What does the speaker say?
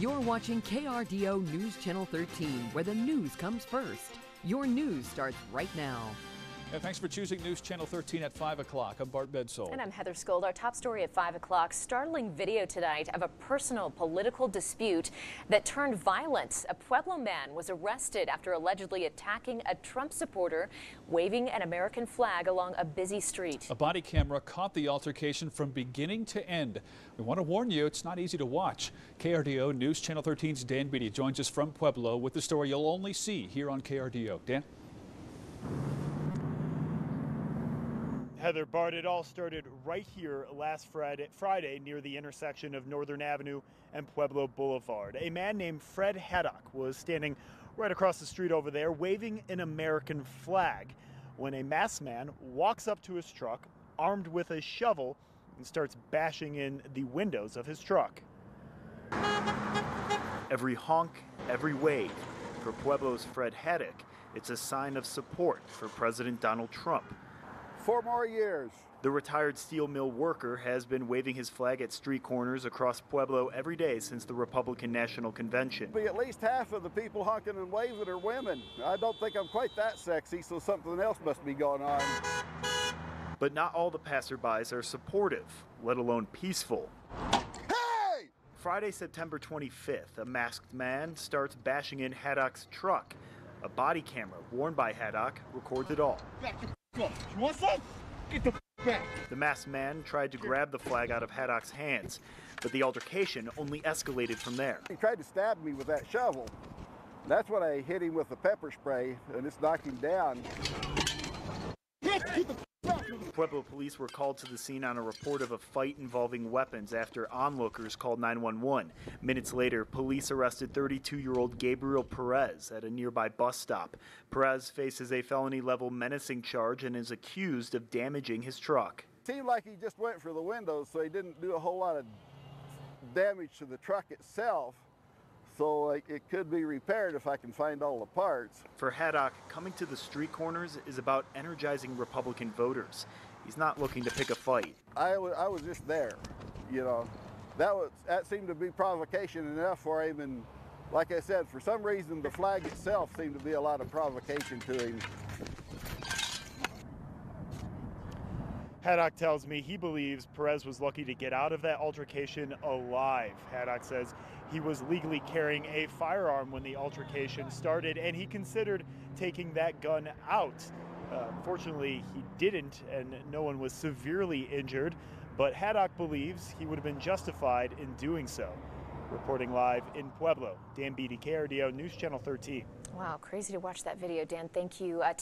You're watching KRDO News Channel 13, where the news comes first. Your news starts right now. And thanks for choosing News Channel 13 at 5 o'clock. I'm Bart Bedsole. And I'm Heather Skold. Our top story at 5 o'clock. Startling video tonight of a personal political dispute that turned violent. A Pueblo man was arrested after allegedly attacking a Trump supporter waving an American flag along a busy street. A body camera caught the altercation from beginning to end. We want to warn you, it's not easy to watch. KRDO News Channel 13's Dan Beatty joins us from Pueblo with the story you'll only see here on KRDO. Dan? Heather Bart, it all started right here last Friday, Friday near the intersection of Northern Avenue and Pueblo Boulevard. A man named Fred Haddock was standing right across the street over there waving an American flag when a masked man walks up to his truck armed with a shovel and starts bashing in the windows of his truck. Every honk, every wave. For Pueblo's Fred Haddock, it's a sign of support for President Donald Trump. Four more years. The retired steel mill worker has been waving his flag at street corners across Pueblo every day since the Republican National Convention. Be at least half of the people honking and waving are women. I don't think I'm quite that sexy, so something else must be going on. But not all the passerbys are supportive, let alone peaceful. Hey! Friday, September 25th, a masked man starts bashing in Haddock's truck. A body camera worn by Haddock records it all. You want some? Get the back. The masked man tried to grab the flag out of Haddock's hands, but the altercation only escalated from there. He tried to stab me with that shovel. That's when I hit him with the pepper spray, and it's knocked him down. Pueblo police were called to the scene on a report of a fight involving weapons after onlookers called 911. Minutes later, police arrested 32 year old Gabriel Perez at a nearby bus stop. Perez faces a felony level menacing charge and is accused of damaging his truck. Seemed like he just went for the windows, so he didn't do a whole lot of damage to the truck itself. So like, it could be repaired if I can find all the parts. For Haddock, coming to the street corners is about energizing Republican voters. He's not looking to pick a fight. I was, was just there, you know. That was that seemed to be provocation enough for him, and like I said, for some reason the flag itself seemed to be a lot of provocation to him. Haddock tells me he believes Perez was lucky to get out of that altercation alive. Haddock says he was legally carrying a firearm when the altercation started, and he considered taking that gun out. Uh, fortunately, he didn't, and no one was severely injured. But Haddock believes he would have been justified in doing so. Reporting live in Pueblo, Dan Beatty, KRDO News Channel 13. Wow, crazy to watch that video, Dan. Thank you. Uh,